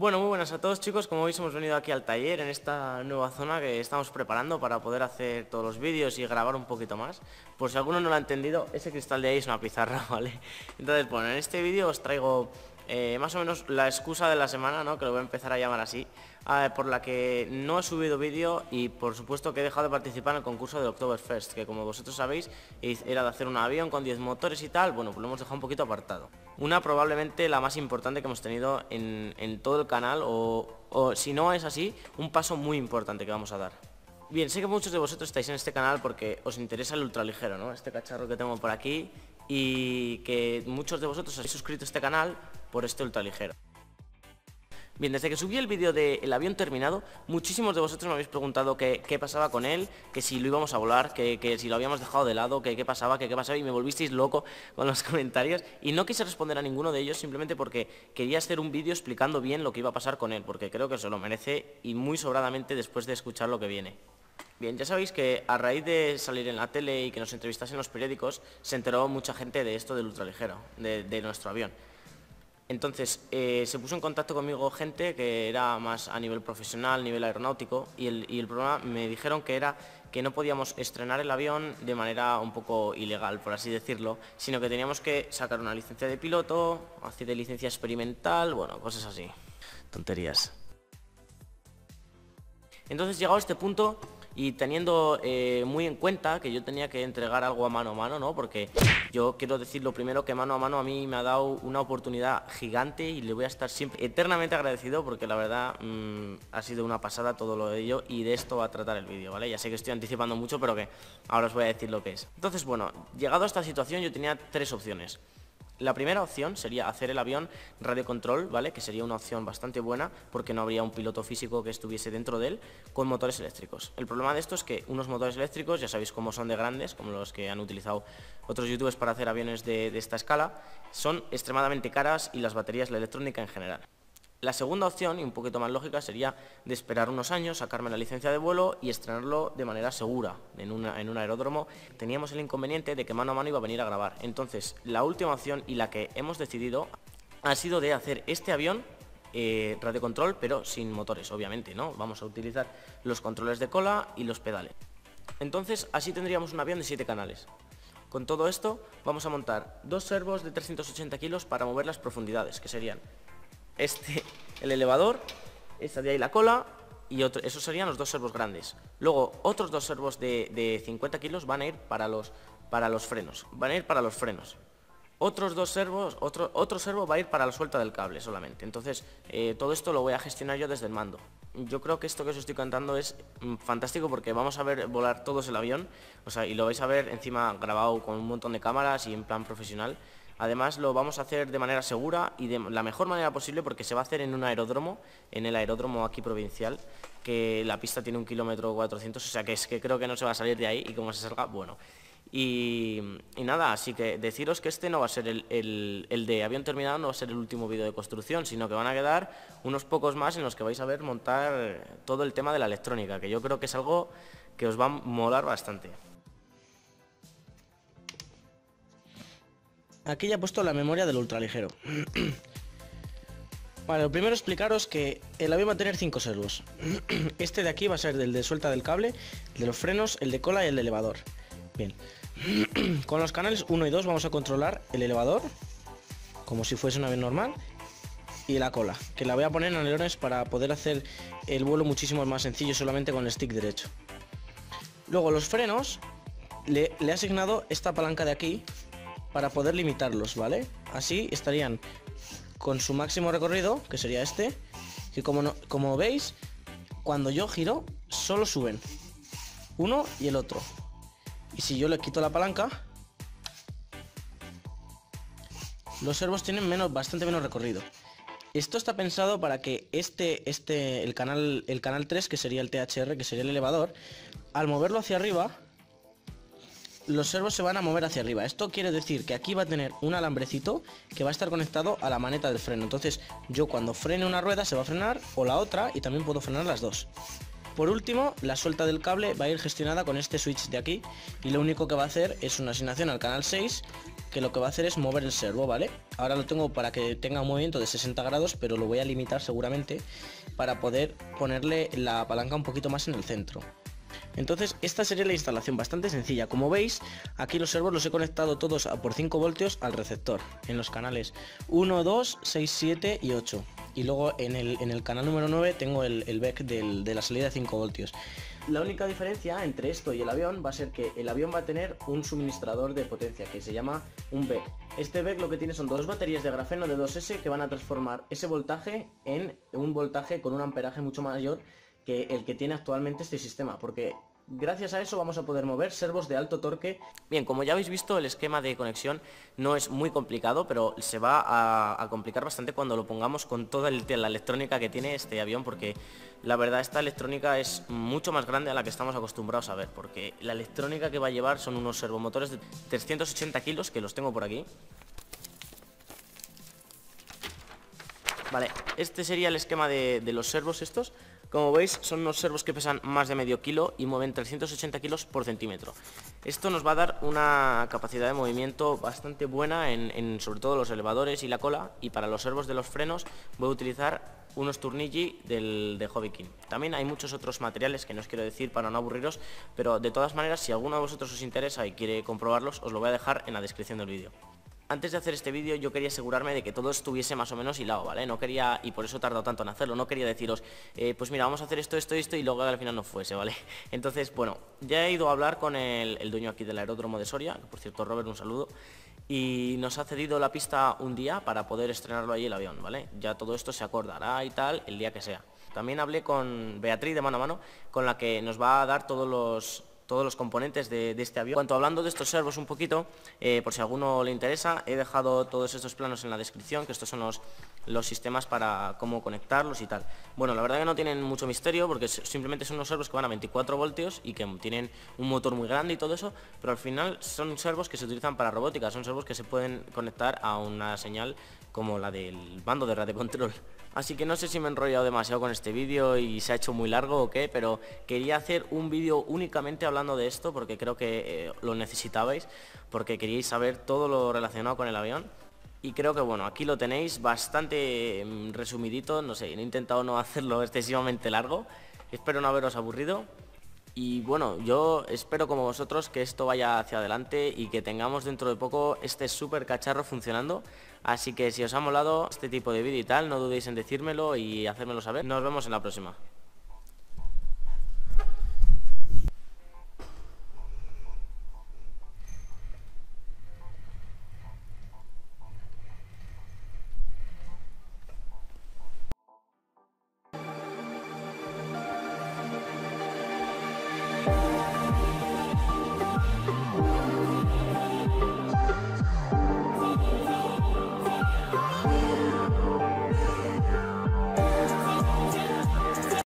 Bueno, muy buenas a todos chicos, como veis hemos venido aquí al taller en esta nueva zona que estamos preparando para poder hacer todos los vídeos y grabar un poquito más. Por si alguno no lo ha entendido, ese cristal de ahí es una pizarra, ¿vale? Entonces, bueno, en este vídeo os traigo eh, más o menos la excusa de la semana, ¿no? Que lo voy a empezar a llamar así, ah, por la que no he subido vídeo y por supuesto que he dejado de participar en el concurso de Oktoberfest, que como vosotros sabéis era de hacer un avión con 10 motores y tal, bueno, pues lo hemos dejado un poquito apartado. Una probablemente la más importante que hemos tenido en, todo el canal, o, o si no es así, un paso muy importante que vamos a dar. Bien, sé que muchos de vosotros estáis en este canal porque os interesa el ultraligero, ¿no? Este cacharro que tengo por aquí y que muchos de vosotros habéis suscrito a este canal por este ultraligero. Bien, desde que subí el vídeo del avión terminado, muchísimos de vosotros me habéis preguntado qué, pasaba con él, que si lo íbamos a volar, que, si lo habíamos dejado de lado, que qué pasaba, que qué pasaba, y me volvisteis loco con los comentarios. Y no quise responder a ninguno de ellos simplemente porque quería hacer un vídeo explicando bien lo que iba a pasar con él, porque creo que se lo merece y muy sobradamente después de escuchar lo que viene. Bien, ya sabéis que a raíz de salir en la tele y que nos entrevistasen en los periódicos, se enteró mucha gente de esto del ultraligero, de, nuestro avión. Entonces, eh, se puso en contacto conmigo gente que era más a nivel profesional, nivel aeronáutico, y el, y el, problema me dijeron que era que no podíamos estrenar el avión de manera un poco ilegal, por así decirlo, sino que teníamos que sacar una licencia de piloto, hacer de licencia experimental, bueno, cosas así. Tonterías. Entonces, llegado a este punto, y teniendo eh, muy en cuenta que yo tenía que entregar algo a mano a mano, ¿no? Porque yo quiero decir lo primero que mano a mano a mí me ha dado una oportunidad gigante y le voy a estar siempre eternamente agradecido porque la verdad mm, ha sido una pasada todo lo de ello y de esto va a tratar el vídeo, ¿vale? Ya sé que estoy anticipando mucho, pero que ahora os voy a decir lo que es. Entonces, bueno, llegado a esta situación yo tenía tres opciones. La primera opción sería hacer el avión radio control, ¿vale? Que sería una opción bastante buena porque no habría un piloto físico que estuviese dentro de él con motores eléctricos. El problema de esto es que unos motores eléctricos, ya sabéis cómo son de grandes, como los que han utilizado otros youtubers para hacer aviones de esta escala, son extremadamente caras y las baterías, la electrónica en general. La segunda opción, y un poquito más lógica, sería de esperar unos años, sacarme la licencia de vuelo y estrenarlo de manera segura en, un aeródromo. Teníamos el inconveniente de que mano a mano iba a venir a grabar. Entonces, la última opción y la que hemos decidido ha sido de hacer este avión eh, radio control, pero sin motores, obviamente, ¿no? Vamos a utilizar los controles de cola y los pedales. Entonces, así tendríamos un avión de 7 canales. Con todo esto, vamos a montar dos servos de 380 kilos para mover las profundidades, que serían este, el elevador, esta de ahí la cola y otro, esos serían los dos servos grandes. Luego, otros dos servos de, 50 kilos van a ir para los, para los frenos. Van a ir para los frenos. Otros dos servos, otro, otro servo va a ir para la suelta del cable solamente. Entonces, eh, todo esto lo voy a gestionar yo desde el mando. Yo creo que esto que os estoy cantando es mm, fantástico porque vamos a ver volar todos el avión, o sea, y lo vais a ver encima grabado con un montón de cámaras y en plan profesional. Además lo vamos a hacer de manera segura y de la mejor manera posible porque se va a hacer en un aeródromo, en el aeródromo aquí provincial, que la pista tiene un kilómetro 400, o sea que es que creo que no se va a salir de ahí y como se salga, bueno. Y, nada, así que deciros que este no va a ser el, el, de avión terminado, no va a ser el último vídeo de construcción, sino que van a quedar unos pocos más en los que vais a ver montar todo el tema de la electrónica, que yo creo que es algo que os va a molar bastante. Aquí ya he puesto la memoria del ultraligero. vale, lo primero explicaros que el avión va a tener cinco servos. este de aquí va a ser el de suelta del cable, el de los frenos, el de cola y el de elevador. Bien. Con los canales 1 y 2 vamos a controlar el elevador, como si fuese un avión normal, y la cola, que la voy a poner en alerones para poder hacer el vuelo muchísimo más sencillo solamente con el stick derecho. Luego los frenos, le he asignado esta palanca de aquí, para poder limitarlos, ¿vale? Así estarían con su máximo recorrido, que sería este, que como, como veis, cuando yo giro, solo suben uno y el otro. Y si yo le quito la palanca, los servos tienen menos, bastante menos recorrido. Esto está pensado para que este, este, el canal, el canal 3, que sería el THR, que sería el elevador, al moverlo hacia arriba, los servos se van a mover hacia arriba. Esto quiere decir que aquí va a tener un alambrecito que va a estar conectado a la maneta del freno. Entonces yo cuando frene una rueda se va a frenar o la otra y también puedo frenar las dos. Por último, la suelta del cable va a ir gestionada con este switch de aquí y lo único que va a hacer es una asignación al canal 6 que lo que va a hacer es mover el servo, ¿vale? Ahora lo tengo para que tenga un movimiento de 60 grados, pero lo voy a limitar seguramente para poder ponerle la palanca un poquito más en el centro. Entonces esta sería la instalación bastante sencilla. Como veis, aquí los servos los he conectado todos a por 5 voltios al receptor en los canales 1, 2, 6, 7 y 8. Y luego en el, canal número 9 tengo el, el BEC de la salida de 5 voltios. La única diferencia entre esto y el avión va a ser que el avión va a tener un suministrador de potencia que se llama un BEC. Este BEC lo que tiene son dos baterías de grafeno de 2S que van a transformar ese voltaje en un voltaje con un amperaje mucho mayor el que tiene actualmente este sistema, porque Gracias a eso vamos a poder mover servos de alto torque. Bien, como ya habéis visto, el esquema de conexión no es muy complicado, pero se va a, complicar bastante cuando lo pongamos con toda la electrónica que tiene este avión, porque la verdad esta electrónica es mucho más grande a la que estamos acostumbrados a ver, porque la electrónica que va a llevar son unos servomotores de 380 kilos, que los tengo por aquí. Vale, este sería el esquema de los servos estos. Como veis, son unos servos que pesan más de medio kilo y mueven 380 kilos por centímetro. Esto nos va a dar una capacidad de movimiento bastante buena en, sobre todo los elevadores y la cola y para los servos de los frenos voy a utilizar unos Turnigi del, de Hobby King. También hay muchos otros materiales que no os quiero decir para no aburriros, pero de todas maneras si alguno de vosotros os interesa y quiere comprobarlos, os lo voy a dejar en la descripción del vídeo antes de hacer este vídeo yo quería asegurarme de que todo estuviese más o menos hilado, ¿vale? No quería, y por eso he tardado tanto en hacerlo, no quería deciros, eh, pues mira, vamos a hacer esto, esto, esto, y luego al final no fuese, ¿vale? Entonces, bueno, ya he ido a hablar con el, dueño aquí del aeródromo de Soria, por cierto, Robert, un saludo, y nos ha cedido la pista un día para poder estrenarlo ahí el avión, ¿vale? Ya todo esto se acordará y tal el día que sea. También hablé con Beatriz de mano a mano, con la que nos va a dar todos los todos los componentes de, este avión. Cuanto hablando de estos servos un poquito, eh, por si alguno le interesa, he dejado todos estos planos en la descripción, que estos son los, los sistemas para cómo conectarlos y tal. Bueno, la verdad que no tienen mucho misterio, porque simplemente son unos servos que van a 24 voltios y que tienen un motor muy grande y todo eso, pero al final son servos que se utilizan para robótica, son servos que se pueden conectar a una señal como la del bando de radio control. Así que no sé si me he enrollado demasiado con este vídeo y se ha hecho muy largo o qué, pero quería hacer un vídeo únicamente hablando de esto porque creo que eh, lo necesitabais, porque queríais saber todo lo relacionado con el avión. Y creo que bueno, aquí lo tenéis bastante mm, resumidito, no sé, he intentado no hacerlo excesivamente largo, espero no haberos aburrido. Y bueno, yo espero como vosotros que esto vaya hacia adelante y que tengamos dentro de poco este súper cacharro funcionando. Así que si os ha molado este tipo de vídeo y tal, no dudéis en decírmelo y hacérmelo saber. Nos vemos en la próxima.